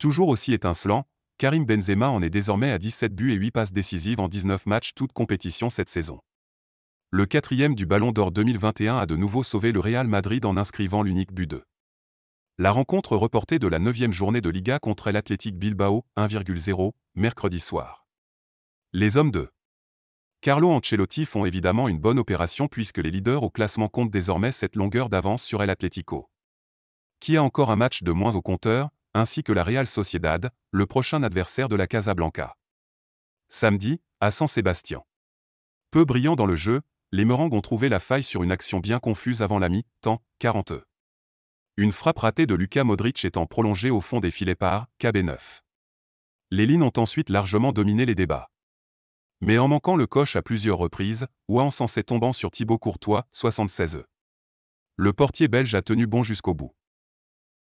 Toujours aussi étincelant, Karim Benzema en est désormais à 17 buts et 8 passes décisives en 19 matchs toutes compétitions cette saison. Le quatrième du Ballon d'Or 2021 a de nouveau sauvé le Real Madrid en inscrivant l'unique but 2. La rencontre reportée de la 9 journée de Liga contre l'Athletic Bilbao 1,0 mercredi soir. Les hommes de Carlo Ancelotti font évidemment une bonne opération puisque les leaders au classement comptent désormais cette longueur d'avance sur El. Qui a encore un match de moins au compteur, ainsi que la Real Sociedad, le prochain adversaire de la Casablanca. Samedi, à San Sébastien. Peu brillant dans le jeu, les Merengues ont trouvé la faille sur une action bien confuse avant la mi-temps, 40. Une frappe ratée de Luka Modric étant prolongée au fond des filets par KB9. Les lignes ont ensuite largement dominé les débats. Mais en manquant le coche à plusieurs reprises, ou en censé tombant sur Thibaut Courtois, 76 e Le portier belge a tenu bon jusqu'au bout.